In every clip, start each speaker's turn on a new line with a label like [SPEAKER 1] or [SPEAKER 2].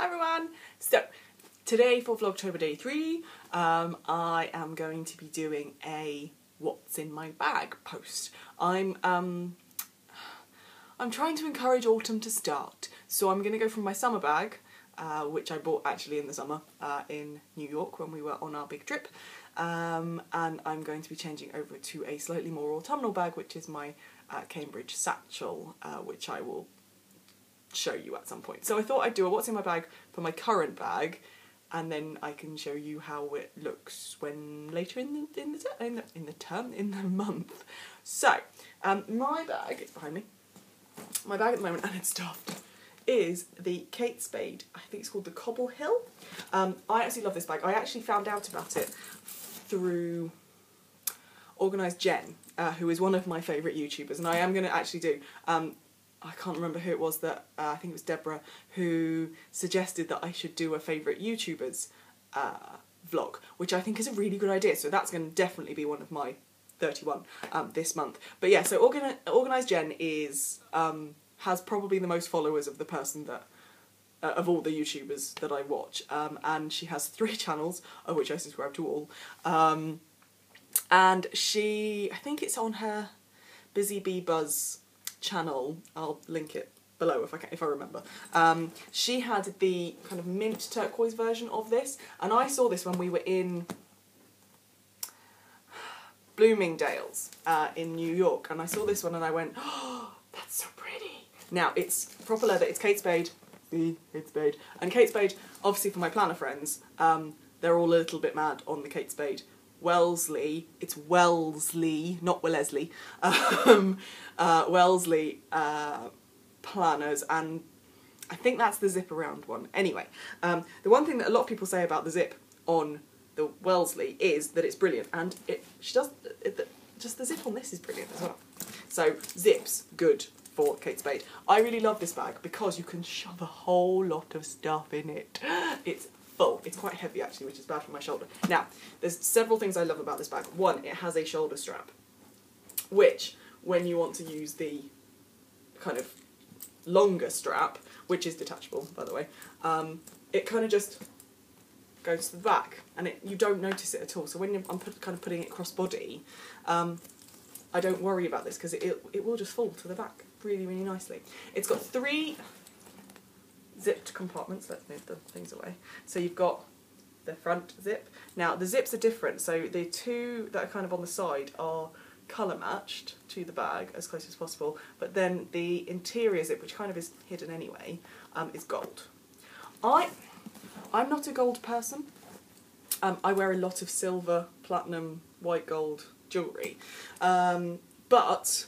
[SPEAKER 1] Hi everyone! So, today for Vlogtober Day 3, um, I am going to be doing a what's in my bag post. I'm, um, I'm trying to encourage autumn to start, so I'm going to go from my summer bag, uh, which I bought actually in the summer uh, in New York when we were on our big trip, um, and I'm going to be changing over to a slightly more autumnal bag, which is my uh, Cambridge satchel, uh, which I will show you at some point. So I thought I'd do a what's in my bag for my current bag, and then I can show you how it looks when later in the in the ter- in the, in the term in the month. So um, my bag behind me, my bag at the moment, and it's stuffed, is the Kate Spade. I think it's called the Cobble Hill. Um, I actually love this bag. I actually found out about it through Organised Jen, uh, who is one of my favourite YouTubers, and I am going to actually do. Um, I can't remember who it was that uh, I think it was Deborah who suggested that I should do a favourite YouTubers uh, vlog, which I think is a really good idea. So that's going to definitely be one of my 31 um, this month. But yeah, so Organ- Organised Jen is um, has probably the most followers of the person that uh, of all the YouTubers that I watch, um, and she has three channels of which I subscribe to all. Um, and she, I think it's on her Busy Bee Buzz channel. I'll link it below if I can, if I remember. Um, she had the kind of mint turquoise version of this, and I saw this when we were in Bloomingdale's uh, in New York, and I saw this one and I went, oh, that's so pretty. Now it's proper leather. It's Kate Spade. See, Kate Spade, and Kate Spade. Obviously, for my planner friends, um, they're all a little bit mad on the Kate Spade. Wellesley, it's Wellesley, not Wellesley, um, uh, Wellesley uh, planners, and I think that's the zip around one. Anyway, um, the one thing that a lot of people say about the zip on the Wellesley is that it's brilliant, and it she does it, the, just the zip on this is brilliant as well. So zips good for Kate Spade. I really love this bag because you can shove a whole lot of stuff in it. It's full. It's quite heavy actually, which is bad for my shoulder. Now, there's several things I love about this bag. One, it has a shoulder strap, which when you want to use the kind of longer strap, which is detachable by the way, um, it kind of just goes to the back and it, you don't notice it at all. So when I'm put, kind of putting it cross body, um, I don't worry about this because it, it, it will just fall to the back really, really nicely. It's got three zipped compartments. Let's move the things away. So you've got the front zip. Now the zips are different. So the two that are kind of on the side are colour matched to the bag as close as possible. But then the interior zip, which kind of is hidden anyway, um, is gold. I, I'm not a gold person. Um, I wear a lot of silver, platinum, white gold jewellery. Um, but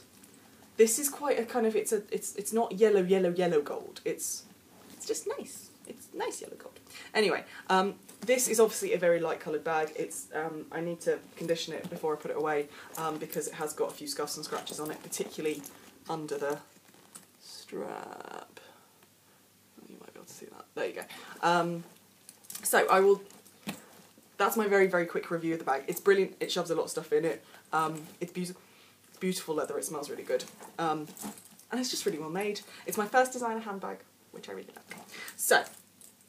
[SPEAKER 1] this is quite a kind of it's a it's it's not yellow yellow yellow gold. It's it's just nice. It's nice yellow gold. Anyway, um, this is obviously a very light coloured bag. It's um, I need to condition it before I put it away um, because it has got a few scuffs and scratches on it, particularly under the strap. Oh, you might be able to see that. There you go. Um, so I will. That's my very very quick review of the bag. It's brilliant. It shoves a lot of stuff in it. Um, it's beautiful. Beautiful leather. It smells really good. Um, and it's just really well made. It's my first designer handbag, which I really like. So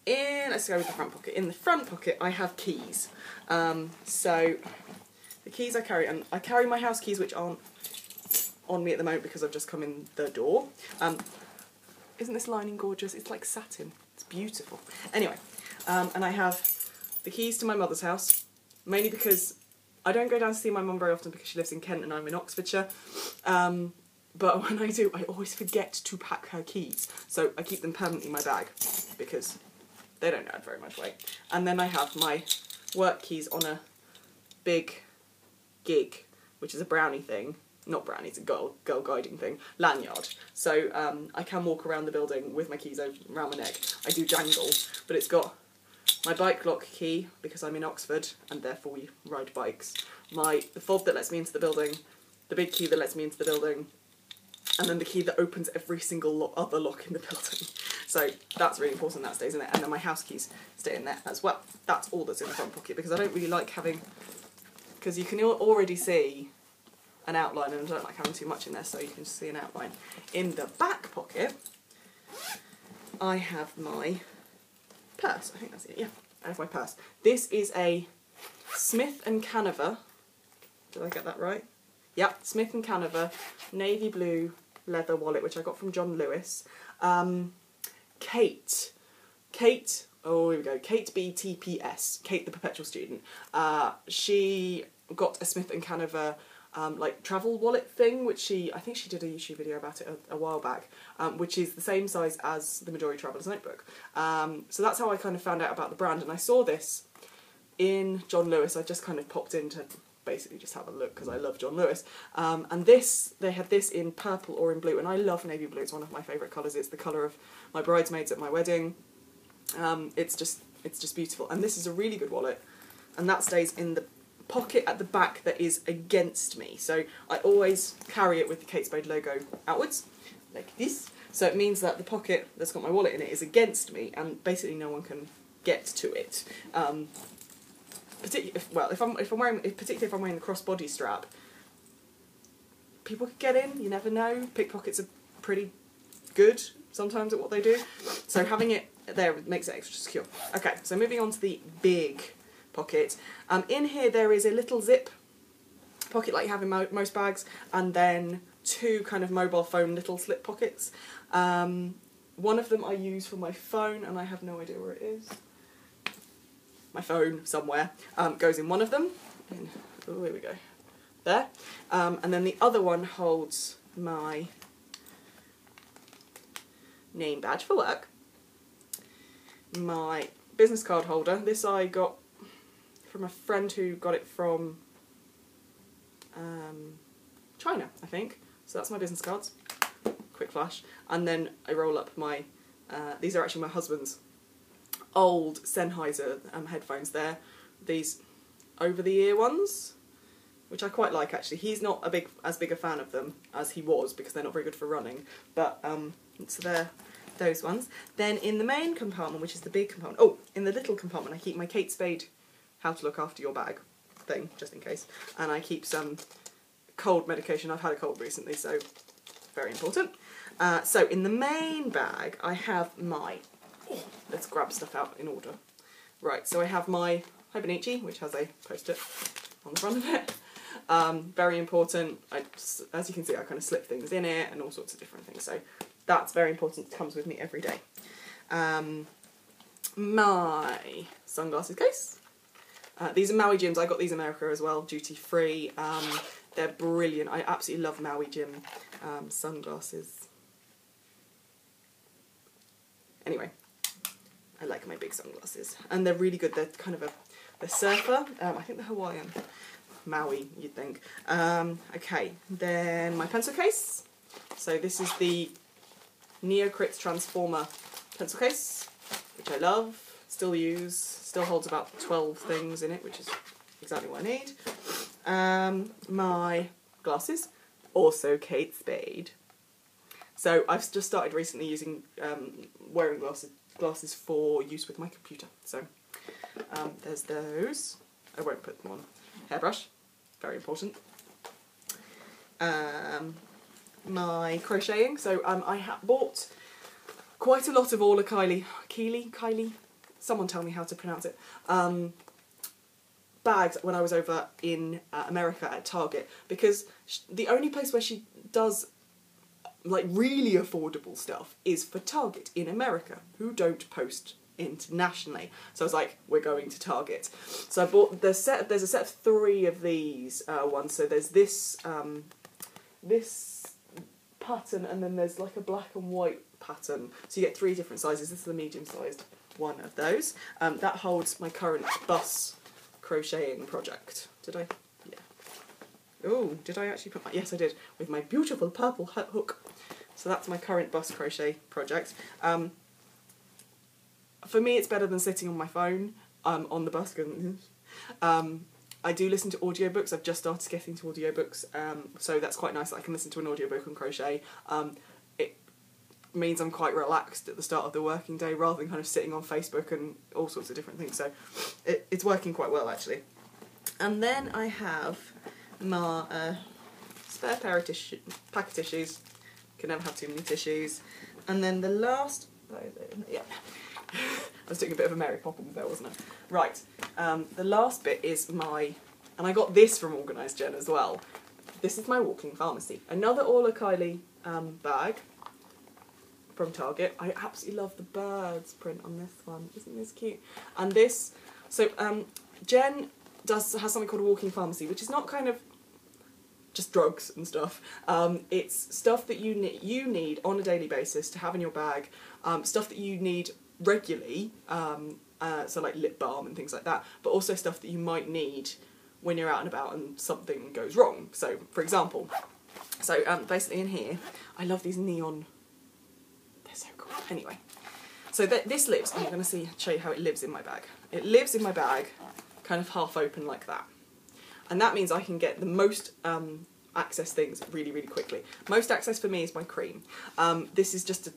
[SPEAKER 1] in let's go with the front pocket. In the front pocket, I have keys. Um, so the keys I carry, and I carry my house keys, which aren't on me at the moment because I've just come in the door. Um, isn't this lining gorgeous? It's like satin. It's beautiful. Anyway, um, and I have the keys to my mother's house, mainly because I don't go down to see my mum very often because she lives in Kent and I'm in Oxfordshire. Um, but when I do, I always forget to pack her keys. So I keep them permanently in my bag because they don't add very much weight. And then I have my work keys on a big gig, which is a brownie thing. Not brownie, it's a girl, girl guiding thing. Lanyard. So um, I can walk around the building with my keys around my neck. I do jangle, but it's got my bike lock key because I'm in Oxford and therefore we ride bikes. My the fob that lets me into the building, the big key that lets me into the building, and then the key that opens every single lo other lock in the building. So that's really important that stays in there. And then my house keys stay in there as well. That's all that's in the front pocket because I don't really like having, because you can already see an outline and I don't like having too much in there so you can see an outline. In the back pocket, I have my purse. I think that's it. Yeah, I have my purse. This is a Smith and Canova. Did I get that right? Yep, Smith and Canova navy blue leather wallet, which I got from John Lewis. Um, Kate, Kate. Oh, here we go. Kate BTPS, Kate the perpetual student. Uh, she got a Smith and Canova um, like travel wallet thing, which she I think she did a YouTube video about it a, a while back, um, which is the same size as the Midori Traveller's Notebook. Um, so that's how I kind of found out about the brand, and I saw this in John Lewis. I just kind of popped in to basically just have a look because I love John Lewis. Um, and this they had this in purple or in blue, and I love navy blue. It's one of my favourite colours. It's the colour of my bridesmaids at my wedding. Um, it's just it's just beautiful, and this is a really good wallet, and that stays in the pocket at the back that is against me. So I always carry it with the Kate Spade logo outwards, like this. So it means that the pocket that's got my wallet in it is against me, and basically no one can get to it. Um, particularly, if, well, if I'm if I'm wearing, if, particularly if I'm wearing the crossbody strap, people could get in. You never know. Pickpockets are pretty good sometimes at what they do. So having it there makes it extra secure. Okay, so moving on to the big pocket. Um, in here there is a little zip pocket like you have in mo most bags, and then two kind of mobile phone little slip pockets. Um, one of them I use for my phone, and I have no idea where it is. My phone somewhere um, goes in one of them. In, oh, here we go. There. Um, and then the other one holds my name badge for work, my business card holder. This I got from a friend who got it from um, China, I think. So that's my business cards. Quick flash. And then I roll up my, uh, these are actually my husband's old Sennheiser um, headphones there. These over-the-ear ones, which I quite like actually. He's not a big as big a fan of them as he was because they're not very good for running. But um, so they're those ones. Then in the main compartment, which is the big compartment, oh, in the little compartment I keep my Kate Spade how to look after your bag thing, just in case. And I keep some cold medication. I've had a cold recently, so very important. Uh, so in the main bag, I have my, let's grab stuff out in order. Right, so I have my Hobonichi, which has a post-it on the front of it. Um, very important. I, as you can see, I kind of slip things in it and all sorts of different things. So that's very important. It comes with me every day. Um, my sunglasses case. Uh, these are Maui Jims. I got these in America as well, duty free. Um, they're brilliant. I absolutely love Maui Jim um, sunglasses. Anyway, I like my big sunglasses, and they're really good. They're kind of a the surfer. Um, I think the Hawaiian. Maui, you'd think. Um, okay, then my pencil case. So this is the Neo Critz Transformer pencil case, which I love, still use still holds about 12 things in it, which is exactly what I need. Um, my glasses, also Kate Spade. So I've just started recently using um, wearing glasses glasses for use with my computer. So um, there's those. I won't put them on. Hairbrush, very important. Um, my crocheting. So um, I bought quite a lot of all Orla Kylie, Keely, Kylie, someone tell me how to pronounce it. Um, bags when I was over in uh, America at Target because the only place where she does like really affordable stuff is for Target in America, who don't post internationally. So I was like, we're going to Target. So I bought the set. There's a set of three of these uh, ones. So there's this um, this pattern, and then there's like a black and white pattern. So you get three different sizes. This is the medium sized one of those. Um, that holds my current bus crocheting project. Did I? Yeah. Oh, did I actually put my... Yes, I did. With my beautiful purple hook. So that's my current bus crochet project. Um, for me, it's better than sitting on my phone um, on the bus. Um, I do listen to audiobooks. I've just started getting to audiobooks, um, so that's quite nice I can listen to an audiobook and crochet. Um, it means I'm quite relaxed at the start of the working day rather than kind of sitting on Facebook and all sorts of different things. So it, it's working quite well actually. And then I have my uh, spare pair of tissue, pack of tissues. Can never have too many tissues. And then the last, yeah, I was doing a bit of a Mary Poppins there, wasn't I? Right. Um, the last bit is my, and I got this from Organised Jen as well. This is my walking pharmacy. Another Orla Kylie um, bag from Target. I absolutely love the birds print on this one. Isn't this cute? And this, so um, Jen does has something called a walking pharmacy, which is not kind of just drugs and stuff. Um, it's stuff that you need you need on a daily basis to have in your bag. Um, stuff that you need regularly, um, uh, so like lip balm and things like that. But also stuff that you might need when you're out and about and something goes wrong. So, for example, so um, basically in here, I love these neon. They're so cool. Anyway, so th- this lives. I'm going to see show you how it lives in my bag. It lives in my bag, kind of half open like that and that means I can get the most um, access things really, really quickly. Most access for me is my cream. Um, this is just a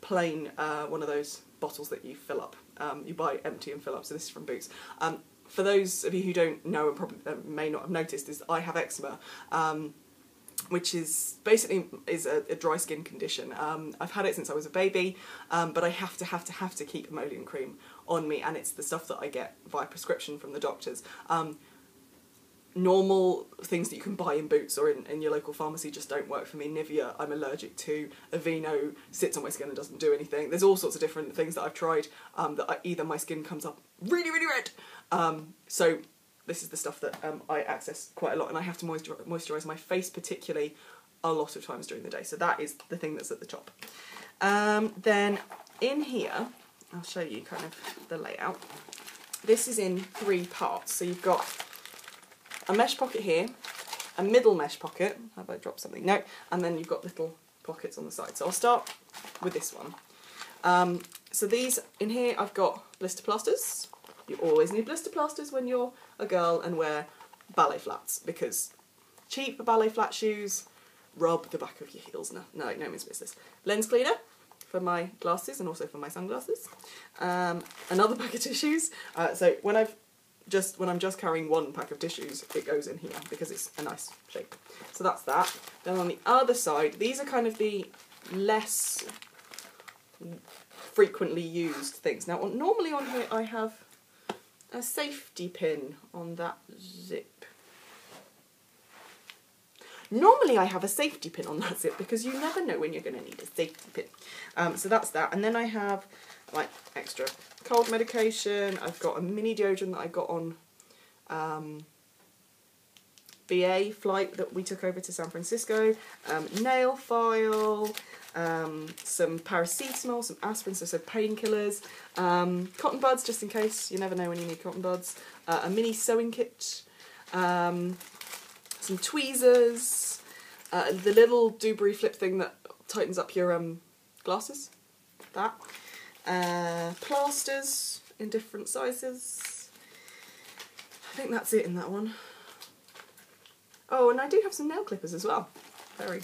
[SPEAKER 1] plain uh, one of those bottles that you fill up. Um, you buy empty and fill up. So this is from Boots. Um, for those of you who don't know and probably uh, may not have noticed, is I have eczema. Um, which is basically is a, a dry skin condition. Um, I've had it since I was a baby, but I have to have to have to keep emollient cream on me, and it's the stuff that I get via prescription from the doctors normal things that you can buy in Boots or in, in your local pharmacy just don't work for me. Nivea, I'm allergic to. Aveeno sits on my skin and doesn't do anything. There's all sorts of different things that I've tried um, that I, either my skin comes up really, really red. Um, so this is the stuff that um, I access quite a lot, and I have to moisturize my face particularly a lot of times during the day. So that is the thing that's at the top. Um, then in here, I'll show you kind of the layout. This is in three parts. So you've got a mesh pocket here, a middle mesh pocket, have I dropped something? No, and then you've got little pockets on the side. So I'll start with this one. Um, so these, in here I've got blister plasters. You always need blister plasters when you're a girl and wear ballet flats because cheap ballet flat shoes rub the back of your heels. No, no, no means business. Lens cleaner for my glasses and also for my sunglasses. Um, another pack of tissues. Uh, so when I've just when I'm just carrying one pack of tissues, it goes in here because it's a nice shape. So that's that. Then on the other side, these are kind of the less frequently used things. Now, normally on here I have a safety pin on that zip. Normally I have a safety pin on that zip because you never know when you're going to need a safety pin. Um, so that's that. And then I have like extra cold medication. I've got a mini deodorant that I got on um, flight that we took over to San Francisco, um, nail file, um, some paracetamol, some aspirin, so, so painkillers, um, cotton buds just in case, you never know when you need cotton buds, uh, a mini sewing kit, um, some tweezers, uh, the little Dewberry flip thing that tightens up your um, glasses, that, uh, plasters in different sizes. I think that's it in that one. Oh, and I do have some nail clippers as well. Very.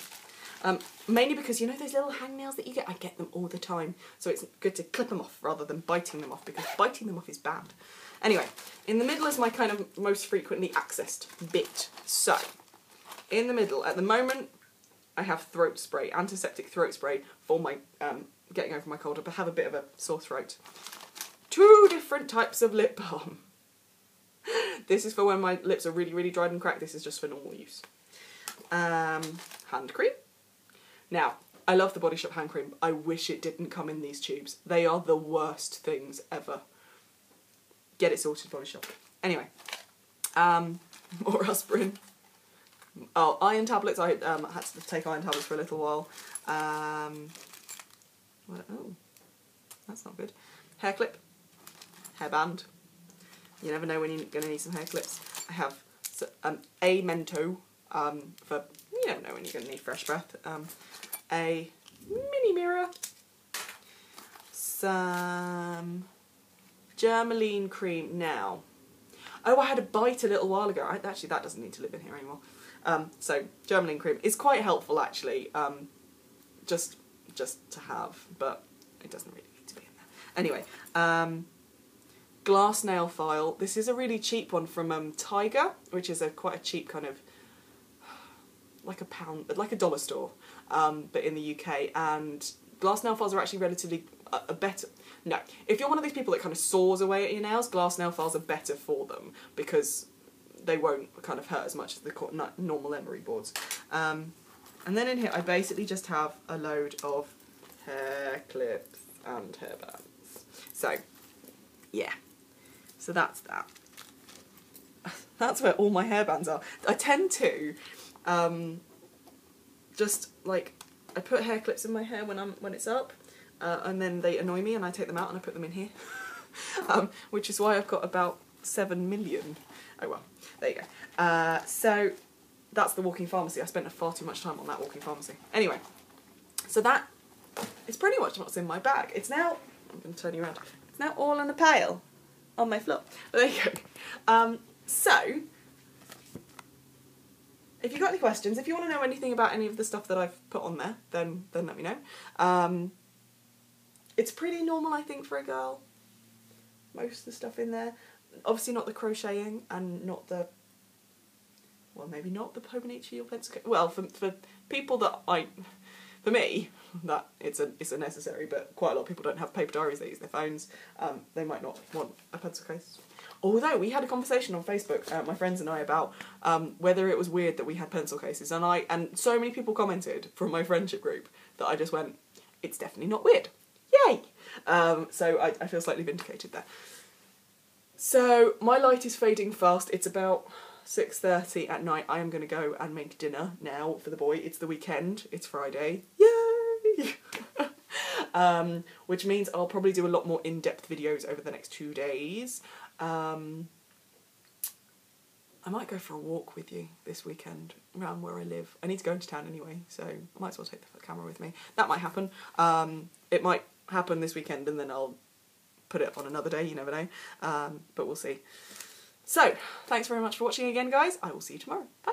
[SPEAKER 1] Um, mainly because you know those little hangnails that you get? I get them all the time. So it's good to clip them off rather than biting them off because biting them off is bad. Anyway, in the middle is my kind of most frequently accessed bit. So, in the middle, at the moment, I have throat spray, antiseptic throat spray for my um, getting over my cold, but have a bit of a sore throat. Two different types of lip balm. this is for when my lips are really, really dried and cracked. This is just for normal use. Um, hand cream. Now, I love the Body Shop hand cream. I wish it didn't come in these tubes. They are the worst things ever. Get it sorted, Body Shop. Anyway, um, more aspirin. Oh, iron tablets. I um, had to take iron tablets for a little while. Um, oh, that's not good. Hair clip, hairband. You never know when you're going to need some hair clips. I have um, a Mento um, for you never know when you're going to need fresh breath. Um, a mini mirror, some Germolene cream. Now, oh, I had a bite a little while ago. I, actually, that doesn't need to live in here anymore. Um, so Germolene cream is quite helpful actually. Um, just just to have, but it doesn't really need to be in there. Anyway, um, glass nail file. This is a really cheap one from um, Tiger, which is a quite a cheap kind of like a pound, like a dollar store, um, but in the UK. And glass nail files are actually relatively a, a better. No, if you're one of these people that kind of saws away at your nails, glass nail files are better for them because they won't kind of hurt as much as the normal emery boards. Um, and then in here, I basically just have a load of hair clips and hairbands. So, yeah. So that's that. That's where all my hairbands are. I tend to um, just like I put hair clips in my hair when I'm when it's up, uh, and then they annoy me, and I take them out and I put them in here. um, which is why I've got about seven million. Oh well, there you go. Uh, so that's the walking pharmacy. I spent far too much time on that walking pharmacy. Anyway, so that is pretty much what's in my bag. It's now. I'm going to turn you around. It's now all in a pile on my floor. There you go. Um, so, if you've got any questions, if you want to know anything about any of the stuff that I've put on there, then then let me know. Um, it's pretty normal, I think, for a girl. Most of the stuff in there, obviously not the crocheting and not the. Well, maybe not the Hobonichi or pencil. Well, for for people that I, for me, that it's a it's a necessary. But quite a lot of people don't have paper diaries; they use their phones. Um, they might not want a pencil case. Although we had a conversation on Facebook, uh, my friends and I, about um, whether it was weird that we had pencil cases, and I and so many people commented from my friendship group that I just went, "It's definitely not weird." Yay! Um, so I, I feel slightly vindicated there. So my light is fading fast. It's about six thirty at night. I am going to go and make dinner now for the boy. It's the weekend. It's Friday. Yay! um, which means I'll probably do a lot more in-depth videos over the next two days. Um, I might go for a walk with you this weekend around where I live. I need to go into town anyway, so I might as well take the camera with me. That might happen. Um, it might happen this weekend, and then I'll put it on another day. You never know, um, but we'll see. So, thanks very much for watching again, guys. I will see you tomorrow. Bye.